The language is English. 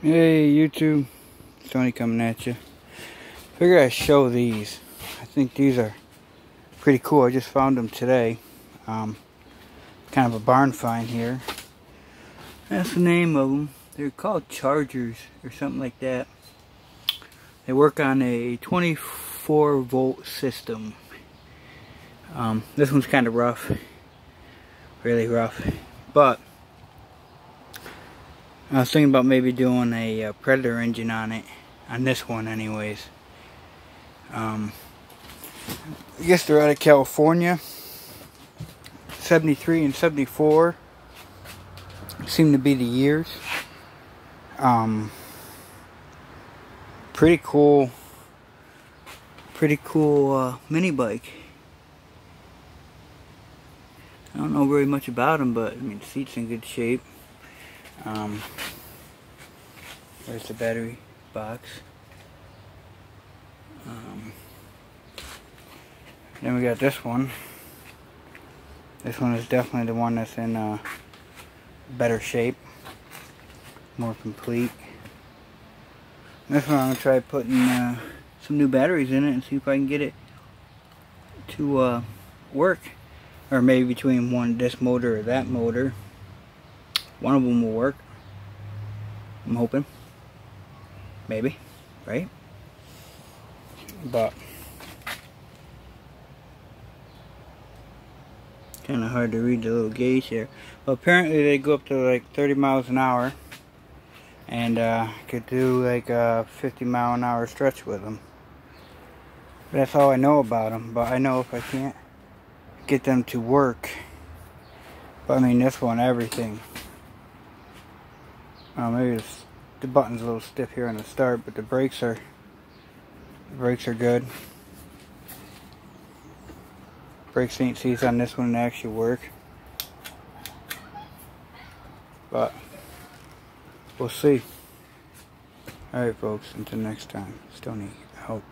Hey YouTube, Tony coming at you. Figure I'd show these. I think these are pretty cool. I just found them today. Um, kind of a barn find here. That's the name of them. They're called Chargers or something like that. They work on a 24 volt system. Um, this one's kind of rough. Really rough. But I was thinking about maybe doing a, uh, Predator engine on it. On this one anyways. Um, I guess they're out of California. 73 and 74 seem to be the years. Um, pretty cool, pretty cool uh, mini bike. I don't know very much about them, but I mean, the seat's in good shape. Um, there's the battery box. Um, then we got this one. This one is definitely the one that's in uh, better shape, more complete. This one I'm going to try putting uh, some new batteries in it and see if I can get it to uh, work. Or maybe between one this motor or that motor. One of them will work. I'm hoping. Maybe. Right? But kind of hard to read the little gauge here. But apparently they go up to like 30 miles an hour. And uh, could do like a 50 mile an hour stretch with them. That's all I know about them. But I know if I can't get them to work. But I mean this one, everything. Uh, maybe the button's a little stiff here on the start, but the brakes are the brakes are good. Brakes ain't seats on this one actually work. But we'll see. Alright folks, until next time. Stony out.